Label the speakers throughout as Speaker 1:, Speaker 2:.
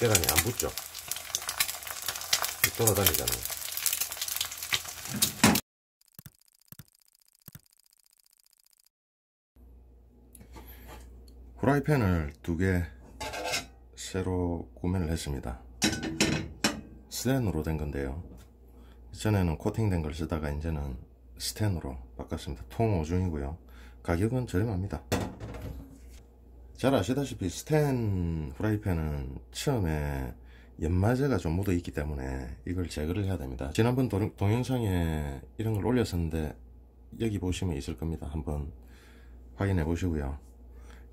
Speaker 1: 계란이 안 붙죠? 돌아다니잖아요. 후라이팬을 두 개 새로 구매를 했습니다. 스텐으로 된 건데요. 전에는 코팅된 걸 쓰다가 이제는 스텐으로 바꿨습니다. 통 5중이고요. 가격은 저렴합니다 잘 아시다시피 스텐 프라이팬은 처음에 연마제가 좀 묻어 있기 때문에 이걸 제거를 해야 됩니다. 지난번 도, 동영상에 이런 걸 올렸었는데 여기 보시면 있을 겁니다. 한번 확인해 보시고요.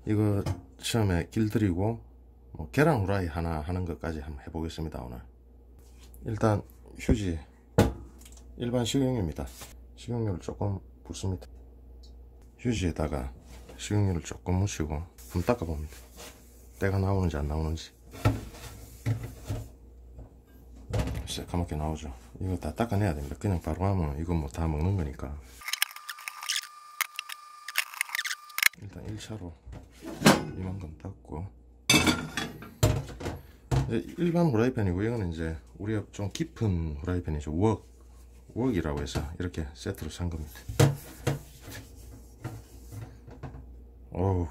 Speaker 1: 이거 처음에 길들이고 뭐 계란 후라이 하나 하는 것까지 한번 해보겠습니다 오늘. 일단 휴지. 일반 식용유입니다. 식용유를 조금 붓습니다. 휴지에다가 식용유를 조금 묻히고 한번 닦아봅니다. 때가 나오는지 안 나오는지. 새까맣게 나오죠. 이거 다 닦아내야 됩니다. 그냥 바로 하면 이거 뭐다 먹는 거니까. 일단 1차로 이만큼 닦고. 일반 후라이팬이고 이거는 이제 우리가 좀 깊은 후라이팬이죠. 웍 웍이라고 해서 이렇게 세트로 산 겁니다. 어우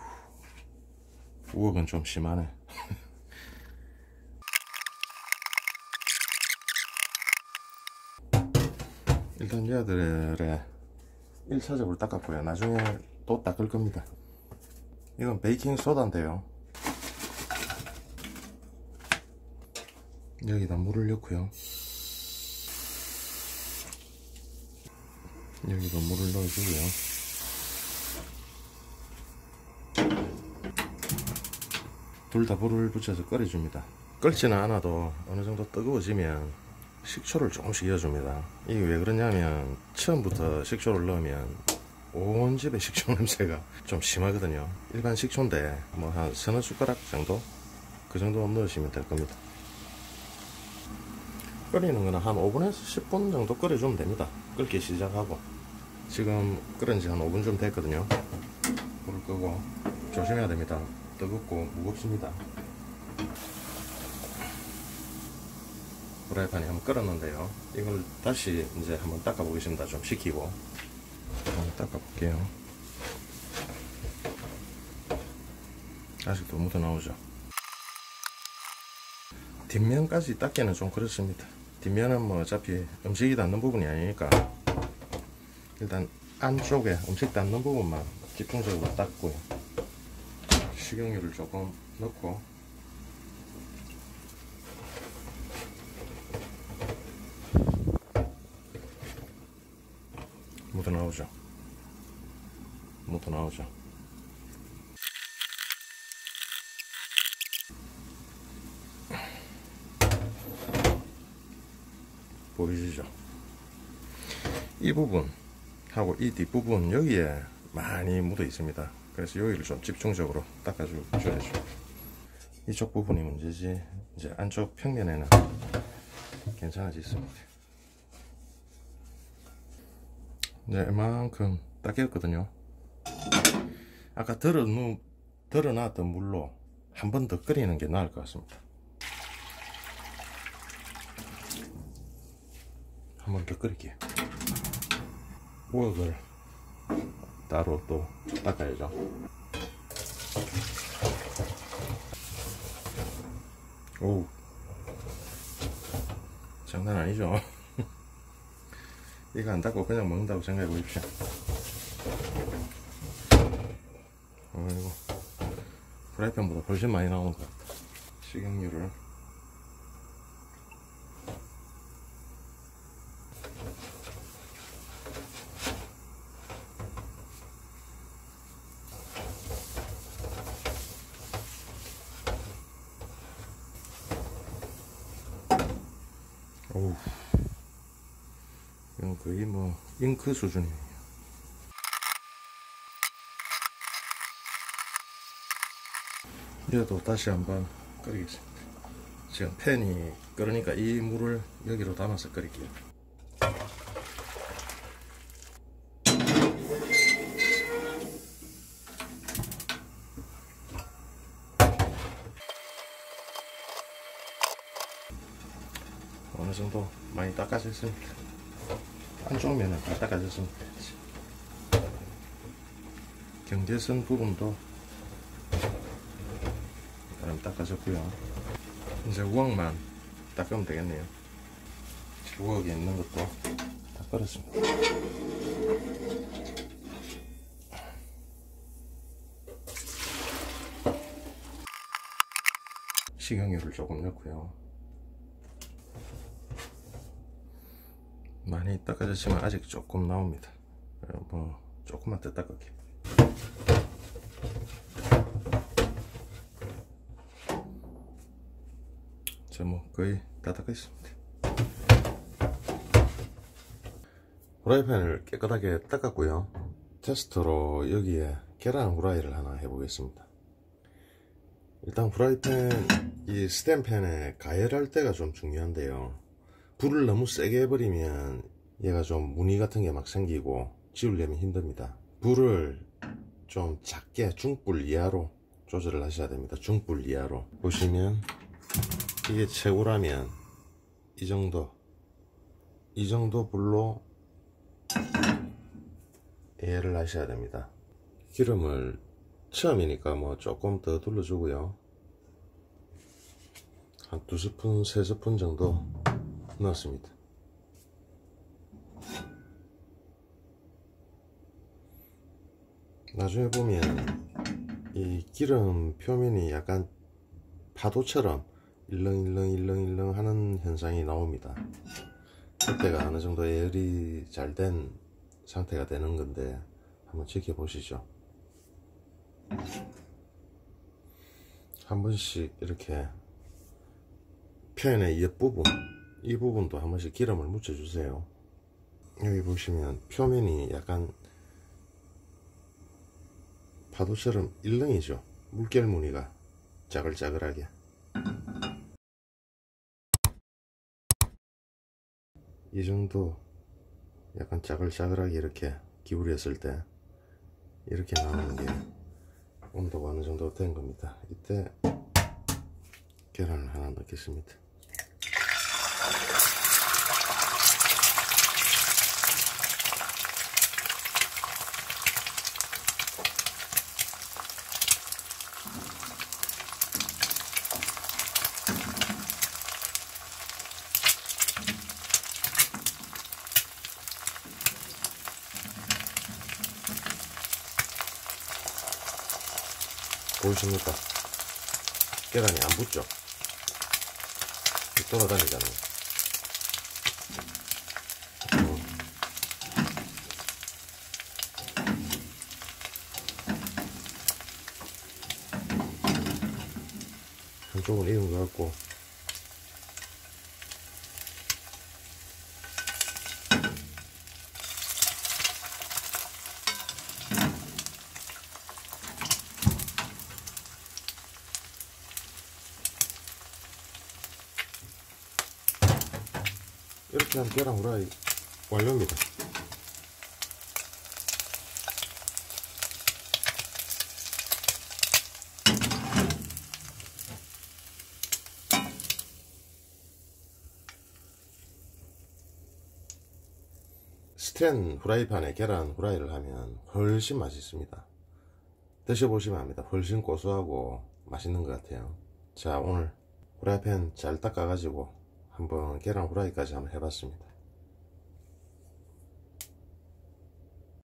Speaker 1: 웍은 좀 심하네. 일단 얘들의 1차적으로 닦았고요. 나중에 또 닦을 겁니다. 이건 베이킹 소다인데요. 여기다 물을 넣고요. 여기도 물을 넣어주고요 둘 다 불을 붙여서 끓여줍니다. 끓지는 않아도 어느 정도 뜨거워지면 식초를 조금씩 넣어줍니다. 이게 왜 그러냐면 처음부터 식초를 넣으면 온 집에 식초 냄새가 좀 심하거든요. 일반 식초인데 뭐 한 서너 숟가락 정도? 그 정도 넣으시면 될 겁니다. 끓이는 거는 한 5분에서 10분 정도 끓여주면 됩니다. 끓기 시작하고. 지금 끓은 지 한 5분 좀 됐거든요. 불을 끄고 조심해야 됩니다 뜨겁고 무겁습니다. 프라이팬이 한번 끓었는데요. 이걸 다시 이제 한번 닦아 보겠습니다. 좀 식히고. 한번 닦아 볼게요. 아직도 묻어 나오죠? 뒷면까지 닦기는 좀 그렇습니다. 뒷면은 뭐 어차피 음식이 닿는 부분이 아니니까. 일단 안쪽에 음식 닿는 부분만 집중적으로 닦고요 식용유를 조금 넣고. 묻어 나오죠? 묻어 나오죠? 보이시죠? 이 부분 하고 이 뒷부분 여기에 많이 묻어 있습니다 그래서 여기를 좀 집중적으로 닦아줘야죠. 이쪽 부분이 문제지 이제 안쪽 평면에는 괜찮아졌습니다. 이제 이만큼 닦였거든요. 아까 덜어놓, 덜어놨던 물로 한 번 더 끓이는 게 나을 것 같습니다. 한 번 더 끓일게요. 우럭을 따로 또 닦아야죠. 오 장난 아니죠? 이거 안 닦고 그냥 먹는다고 생각해 보십시오. 어이구 프라이팬보다 훨씬 많이 나오는 것 같다 식용유를 어우. 이건 거의 뭐 잉크 수준이에요. 이제도 다시 한번 끓이겠습니다. 지금 팬이 끓으니까 이 물을 여기로 담아서 끓일게요 정도 많이 닦아졌습니다. 한쪽 면은 다 닦아졌습니다. 경계선 부분도 나름 닦아졌고요. 이제 우엉만 닦으면 되겠네요. 우엉에 있는 것도 다 걸었습니다. 식용유를 조금 넣고요. 많이 닦아졌지만 아직 조금 나옵니다. 뭐 조금만 더 닦을게요. 자, 뭐 거의 다 닦았습니다. 프라이팬을 깨끗하게 닦았고요. 테스트로 여기에 계란 후라이를 하나 해보겠습니다. 일단 프라이팬 이 스텐팬에 가열할 때가 좀 중요한데요. 불을 너무 세게 해버리면 얘가 좀 무늬 같은 게 막 생기고 지우려면 힘듭니다. 불을 좀 작게 중불 이하로 조절을 하셔야 됩니다. 중불 이하로 보시면 이게 최고라면 이 정도 이 정도 불로 이해를 하셔야 됩니다. 기름을 처음이니까 뭐 조금 더 둘러주고요. 한 두 스푼, 세 스푼 정도 넣었습니다. 나중에 보면 이 기름 표면이 약간 파도처럼 일렁일렁일렁일렁 하는 현상이 나옵니다. 그때가 어느 정도 열이 잘된 상태가 되는 건데 한번 지켜보시죠. 한 번씩 이렇게 표현의 옆부분 이 부분도 한 번씩 기름을 묻혀 주세요. 여기 보시면 표면이 약간 파도처럼 일렁이죠. 물결 무늬가 짜글짜글하게. 이 정도 약간 짜글짜글하게 이렇게 기울였을 때 이렇게 나오는 게 온도가 어느 정도 된 겁니다. 이때 계란을 하나 넣겠습니다 보이십니까? 계란이 안 붙죠? 돌아다니잖아요. 어. 한쪽은 익은 것 같고 이렇게 하면 계란 후라이 완료입니다. 스텐 후라이팬에 계란 후라이를 하면 훨씬 맛있습니다. 드셔보시면 압니다. 훨씬 고소하고 맛있는 것 같아요. 자 오늘 후라이팬 잘 닦아가지고 한번 계란 후라이까지 한번 해봤습니다.